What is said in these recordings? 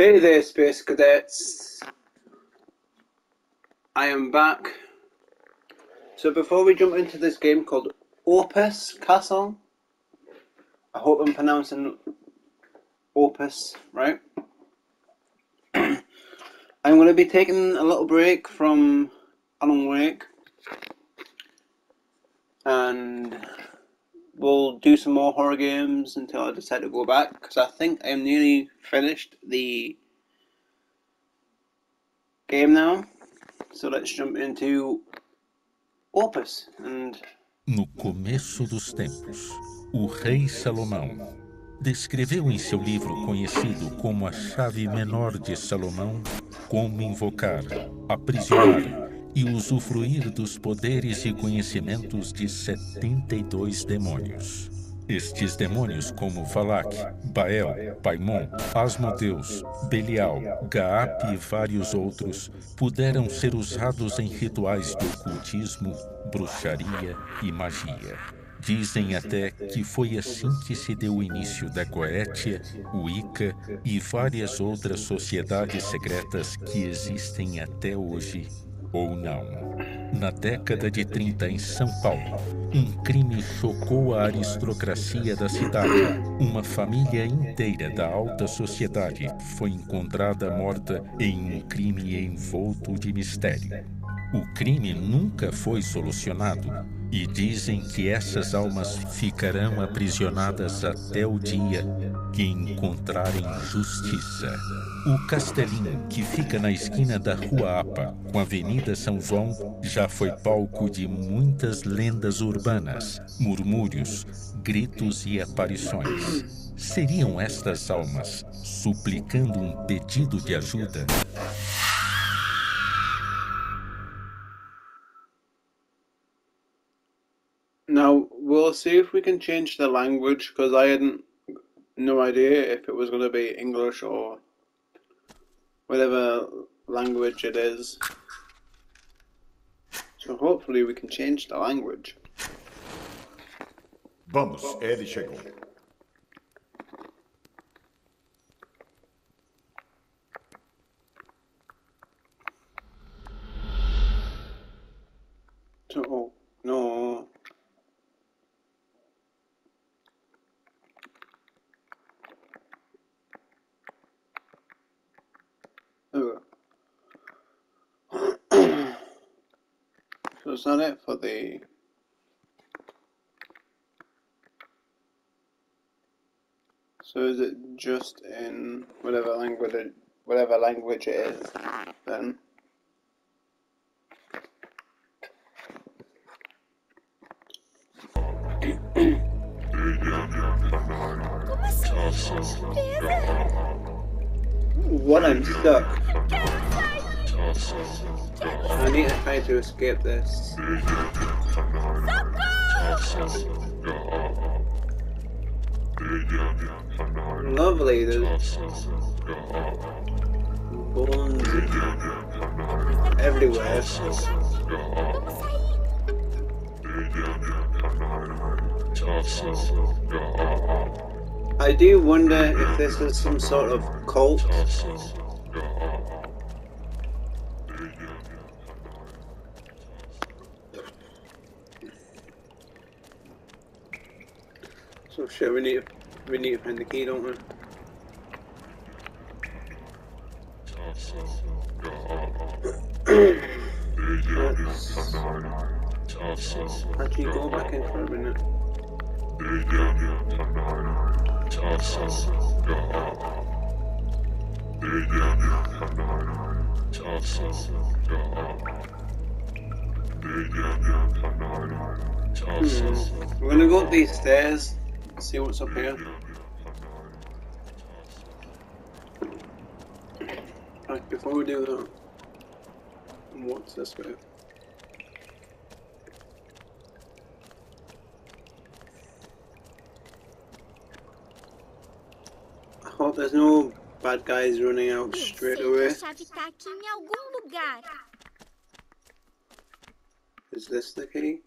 Hey there, Space Cadets. I am back. So before we jump into this game called Opus Castle, I hope I'm pronouncing Opus right. I'm going to be taking a little break from Alan Wake and we'll do some more horror games until I decide to go back because I think I'm nearly finished the game now. So let's jump into Opus and No começo dos tempos, o rei Salomão descreveu em seu livro conhecido como a Chave Menor de Salomão como invocar, aprisionar e usufruir dos poderes e conhecimentos de 72 demônios. Estes demônios, como Valak, Bael, Paimon, Asmodeus, Belial, Gaap e vários outros, puderam ser usados em rituais de ocultismo, bruxaria e magia. Dizem até que foi assim que se deu o início da Goétia, Wicca e várias outras sociedades secretas que existem até hoje ou não. Na década de 30, em São Paulo, um crime chocou a aristocracia da cidade. Uma família inteira da alta sociedade foi encontrada morta em um crime envolto de mistério. O crime nunca foi solucionado e dizem que essas almas ficarão aprisionadas até o dia que encontrarem justiça. O castelinho, que fica na esquina da Rua Apa, com a Avenida São João, já foi palco de muitas lendas urbanas, murmúrios, gritos e aparições. Seriam estas almas suplicando um pedido de ajuda? We'll see if we can change the language because I hadn't no idea if it was going to be English or whatever language it is. So hopefully we can change the language. Vamos, ele chegou. So, oh, no. Oh. So is that it for the So is it just in whatever language it, whatever language it is then? What I'm stuck. I need to try to escape this. Lovely, there's bones everywhere. I do wonder if this is some sort of cult. So shit, we need to, we need to find the key, don't we? Let's actually go back in for a minute. We're gonna go up these stairs, see what's up here. Right, before we do that, what's this way? I hope there's no bad guys running out straight away. a chave tá aqui em algum lugar. Is this the key?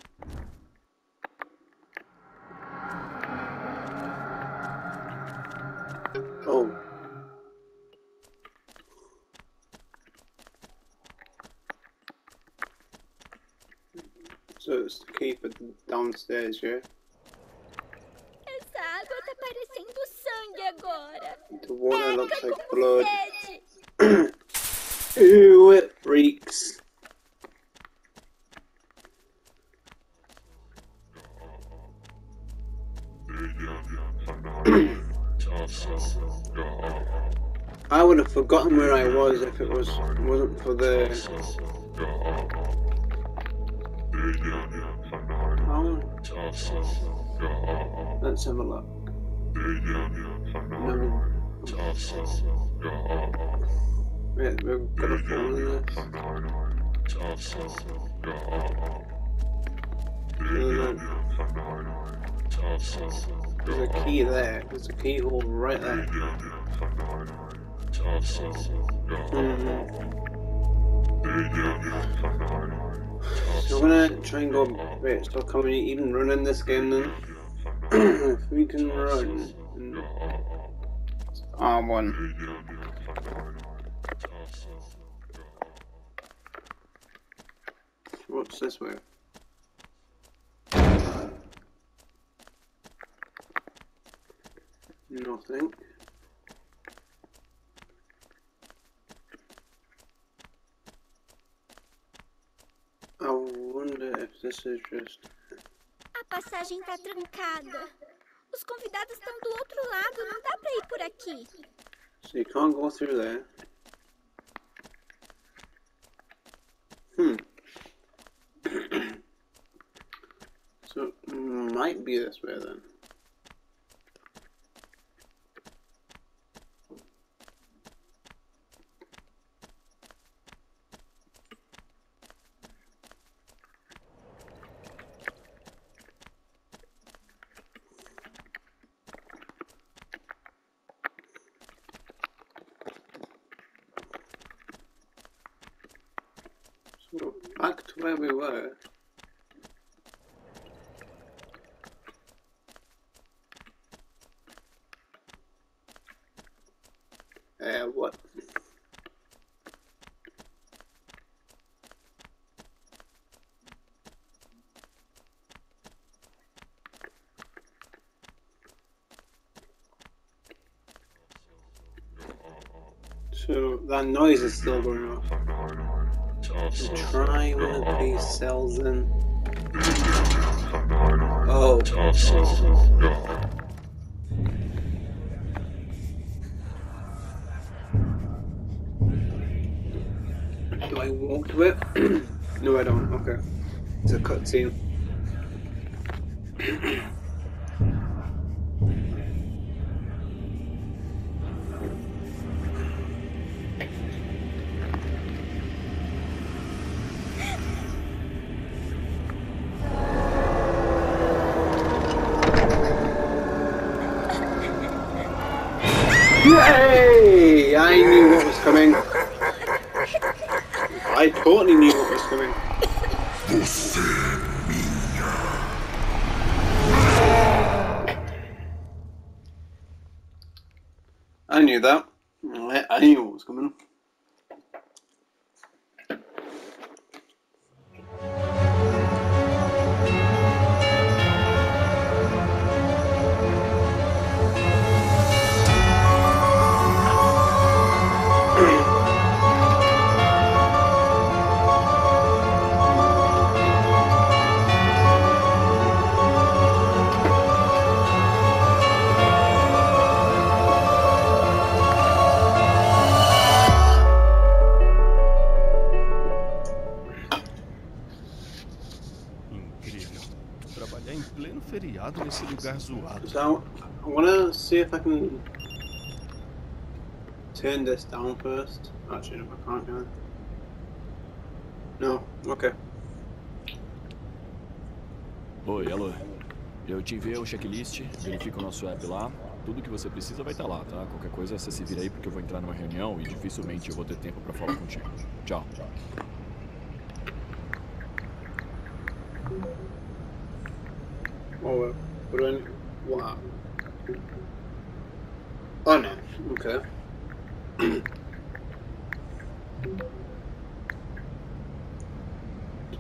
Downstairs, yeah? Essa água tá parecendo sangue agora. The water looks like blood. Ew, it reeks. I would have forgotten where I was if it was wasn't for the. Let's have a look. No. Wait, we've got a phone in this. There's a key there. There's a keyhole right there. Mhm. So we're gonna try and go. Wait, so can we even run in this game then? if we can run. R1. What's this way? Nothing. This is just. A passagem tá trancada. Os convidados estão do outro lado, não dá pra ir por aqui. So you can't go through there. Hmm. so might be this way then. Uh, what? So that noise is still going off. Try one of these cells in. Oh, to it? no, I don't. Okay. It's a cutscene. Yay! I knew what was coming. I totally knew what was coming. Feriado nesse lugar zoado. So I want to see if I can turn this down first. Actually, no, I can't. Can I? No. Okay. Oi, alô. Eu te enviei o checklist, verifica o nosso app lá. Tudo que você precisa vai estar lá, tá? Qualquer coisa você se vira aí porque eu vou entrar numa reunião e dificilmente eu vou ter tempo pra falar contigo. Tchau. Oh, well. do I need? Wow. Oh, no. Okay.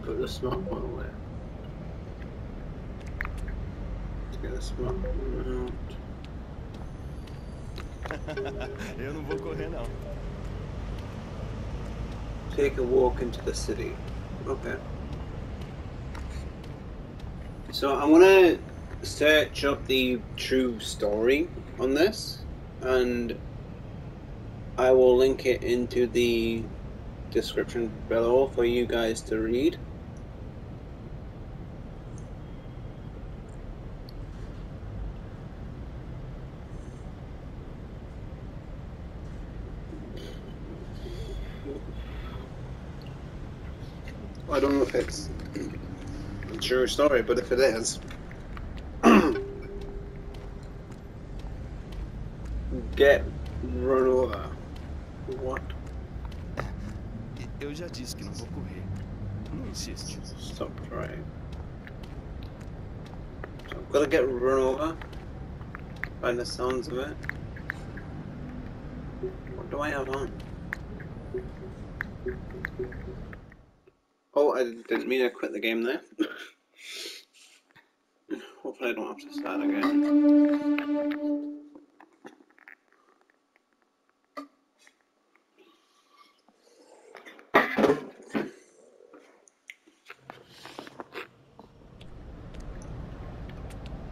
put the smart one away. Get the smart one out. Eu não vou correr não. Take a walk into the city. Okay. So I'm gonna search up the true story on this, and I will link it into the description below for you guys to read. I don't know if it's a true story, but if it is, get run over. What? Eu já disse que não vou correr. Não. Stop trying. So I've got to get run over by the sounds of it. What do I have on? Oh, I didn't mean to quit the game there. I don't have to start again.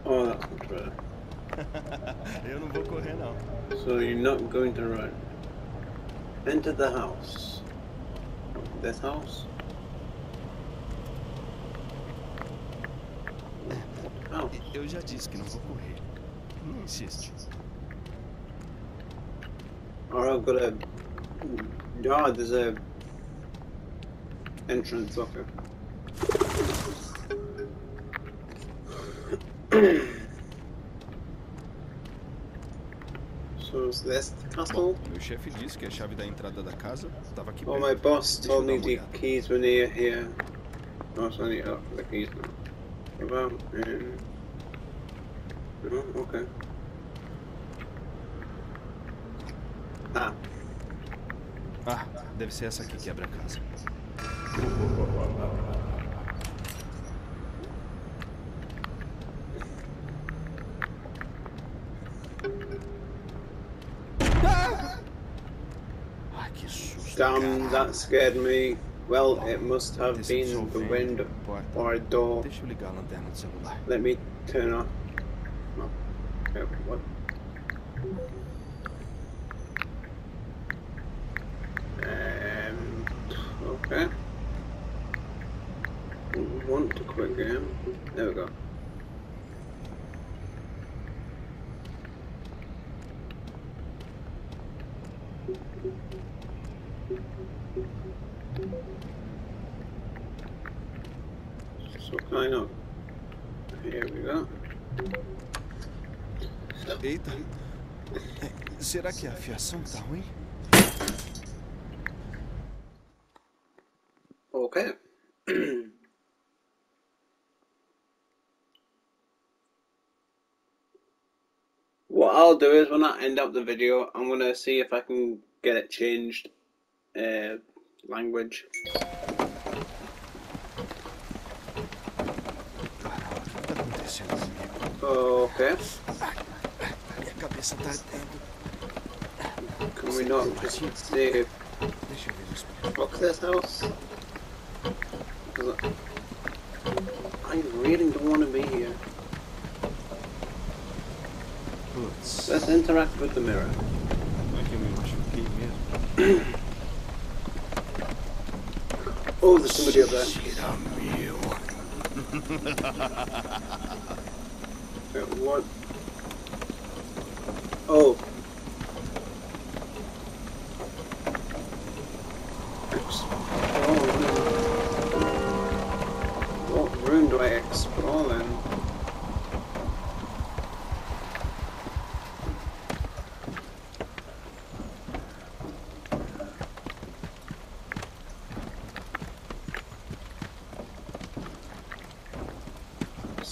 Oh, that's not true. Eu não vou correr, não. So you're not going to run. Enter the house. This house? Eu já disse que não vou correr. Não insiste. Or I've got a. Yeah, there's a. Entrance, okay. so is this the castle? Meu chefe disse que a chave da entrada da casa estava aqui Oh, my boss told me the keys were near here. Oh, so I need to for the keys now. About in. Oh, okay. Ah, Ah, deve ser essa aqui que abre a casa. Damn, that scared me. Well, it must have been the wind or a door. Deixa eu ligar a lanterna do celular. Let me turn off. Okay. Want to quit game? There we go. So kind of. Here we go. Eita. É, Será que a fiação tá ruim? Do is when I end up the video, I'm gonna see if I can get it changed uh, language. Okay. Can we not just isso. fuck this house? I really don't want to be here. Putz, Let's interact with the mirror. não é que eu me? Oh, there's somebody up there. Tira meu. Wait, what? Oh. Explore. What room do I explore then?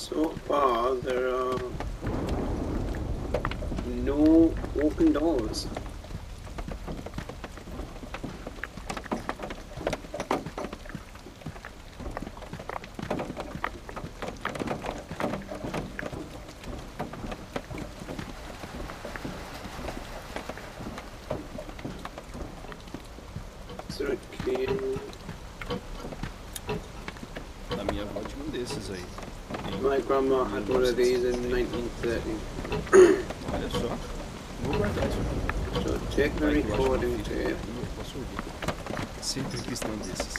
So far, there are no open doors. Grandma had one of these in 1930. Só. Vou guardar isso aqui. So take the Vai que eu acho recording tape. aqui, eu posso ouvir. Sempre quis ter um desses.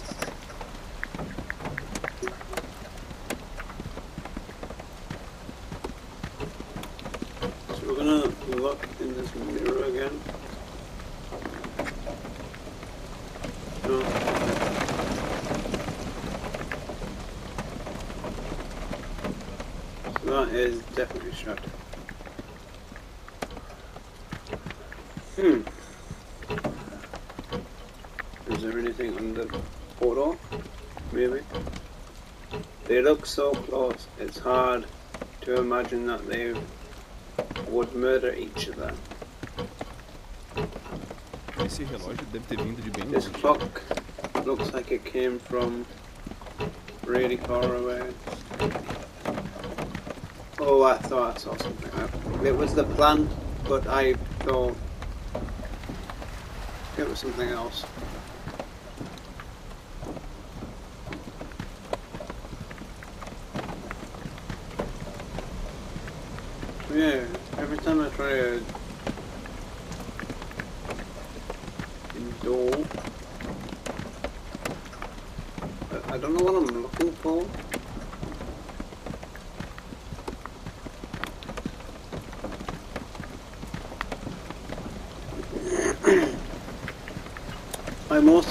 So we're gonna look in this mirror again. No. That is definitely shut. Hmm. Is there anything on the portal? Maybe. They look so close. It's hard to imagine that they would murder each other. Esse relógio deve ter vindo de bem This clock looks like it came from really far away. Oh, I thought I saw something. It was the plan, but I thought it was something else. Yeah, every time I try a door, I- I don't know what I'm looking for.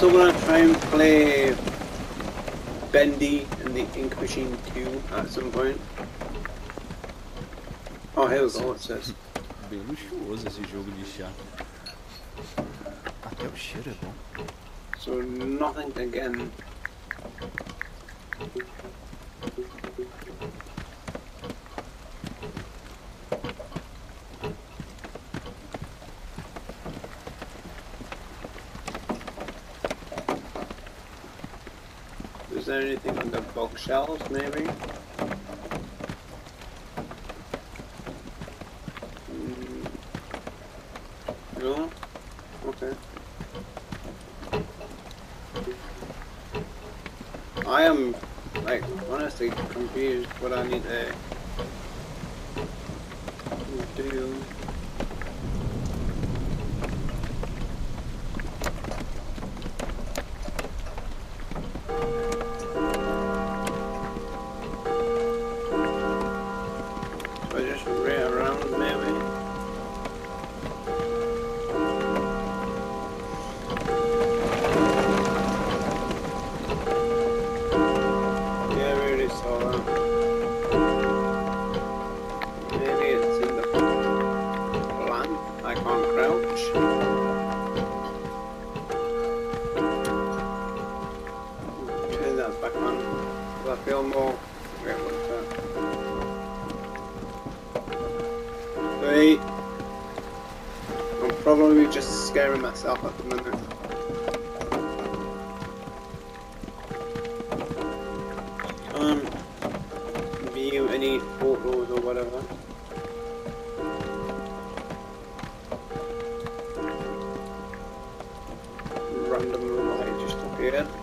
I'm also gonna try and play Bendy and the Ink Machine 2 at some point. Oh, here we go, it says. Bem luxuoso esse jogo de chá. Até o cheiro é bom. So nothing again. Anything on the bookshelves, maybe? Mm, No? Okay. I am, like, honestly confused what I need to. Do 'cause Wait? Wait. I'm probably just scaring myself at the minute. Um, view any photos or whatever. Random light just appeared.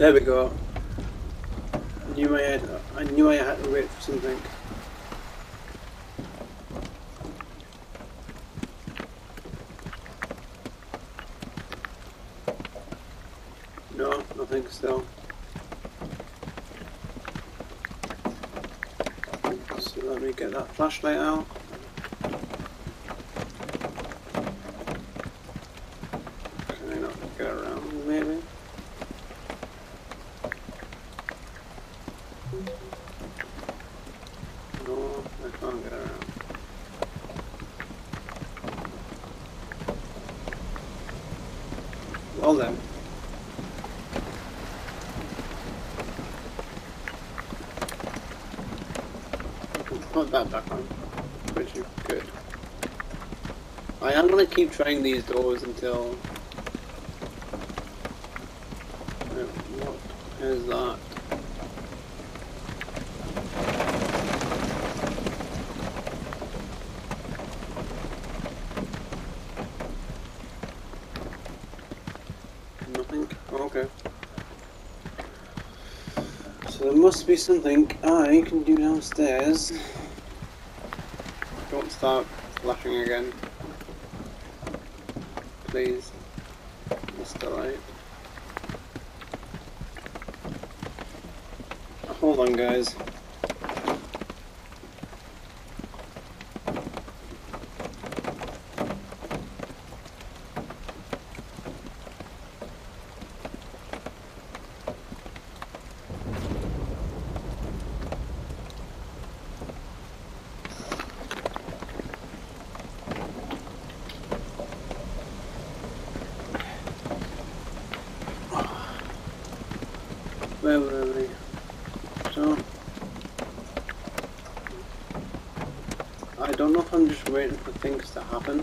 There we go. I knew I had. I knew I had to wait for something. No, nothing still. So let me get that flashlight out. Can I not get around, maybe? No, I Can't get around. Well then. Put that on. Which is good. I am gonna keep trying these doors until. Uh, What is that? Nothing? Okay. So there must be something I can do downstairs. Start flashing again. Please. Mr. Light. Hold on guys. Waiting for things to happen.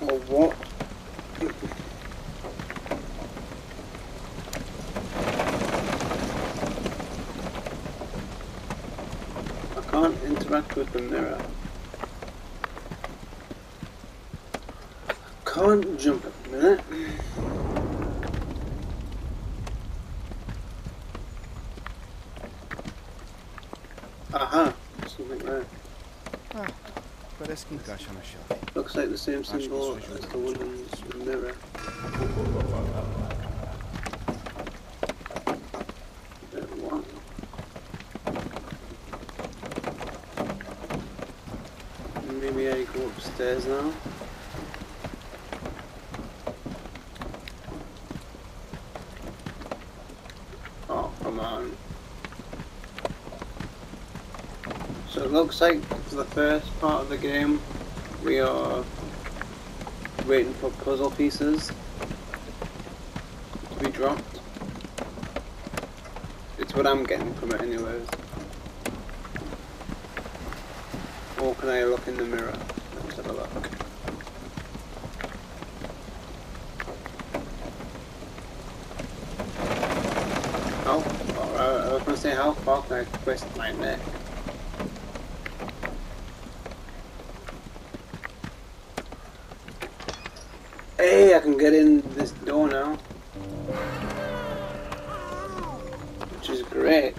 Or what? I can't interact with the mirror. I can't jump at the minute. Aha, something there. Parece que encaixa na chave. Looks like the same symbol as the one in the mirror. Maybe I go upstairs now. Oh, come on. So it looks like for the first part of the game, we are waiting for puzzle pieces to be dropped. It's what I'm getting from it anyways. Or can I look in the mirror? Let's have a look. How? Uh, I was gonna say how far can I twist my neck? Hey, I can get in this door now. Which is great.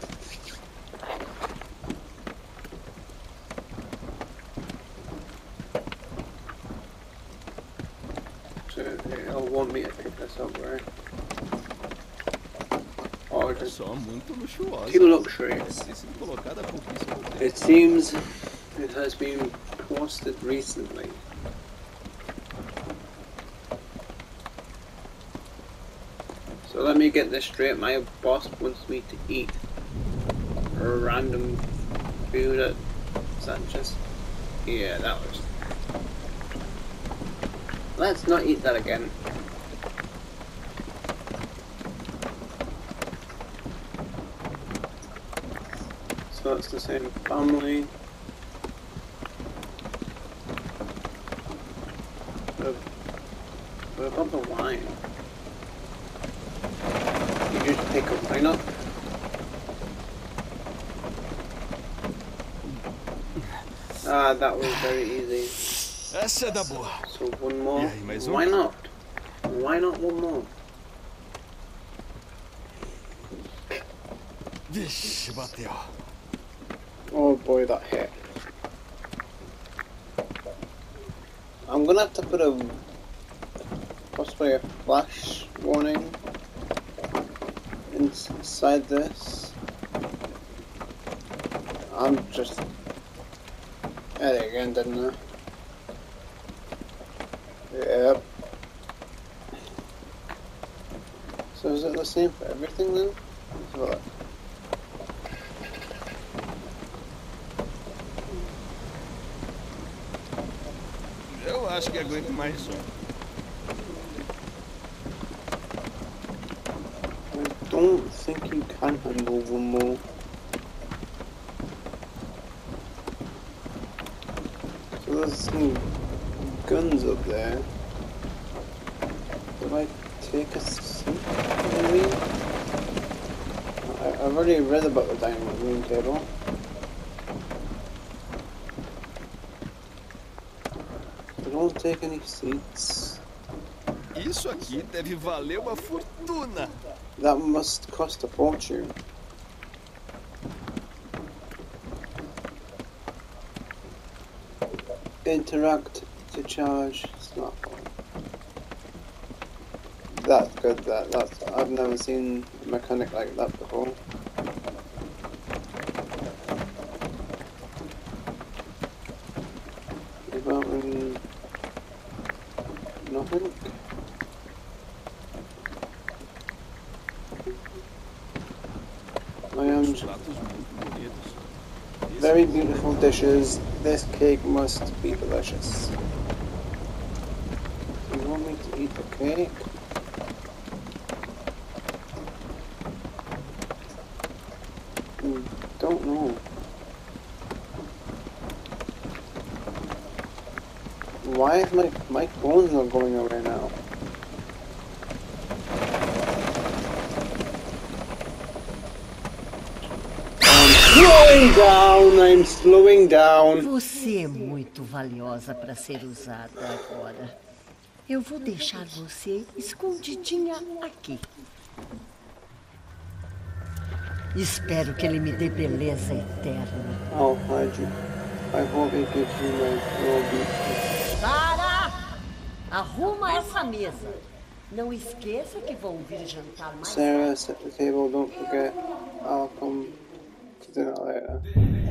So it'll want me to pick this up, right? Or just Só muito luxuosa. too luxury. Se sido colocada há pouquíssimo tempo. It seems it has been posted recently. So let me get this straight. My boss wants me to eat random food at Sanchez. Yeah, that was. Let's not eat that again. So it's the same family. What about the wine? You just pick a wine up? Ah, that was very easy. Essa é da. So one more. Why not? Why not one more? Oh boy, that hit. I'm gonna have to put a possibly a flash warning inside this. I'm just at it again, didn't I? Yep. So is it the same for everything then? Eu acho que aguento mais um. Don't think you can handle one more. So there's some guns up there. Do I take a seat? Maybe? I've already read about the diamond room table. Don't take any seats. Isso aqui deve valer uma fortuna. That must cost a fortune. Interact to charge smartphone. That's good. That that's I've never seen a mechanic like that before. About um, nothing. I am Os pratos muito bonitos. Esse Very bolo é This cake must be delicious. Do you want me to eat the cake? Hmm, Don't know. Why is my my phone's not going away now? I'm slowing down. I'm slowing down. Você é muito valiosa para ser usada agora. Eu vou deixar você escondidinha aqui. Espero que ele me dê beleza eterna. Hide you. I hope it gives you my Sara! Arruma essa mesa. Não esqueça que vão vir jantar mais Sarah, set the table. Don't forget. I'll come to dinner later.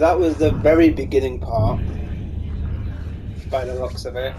That was the very beginning part, by the looks of it.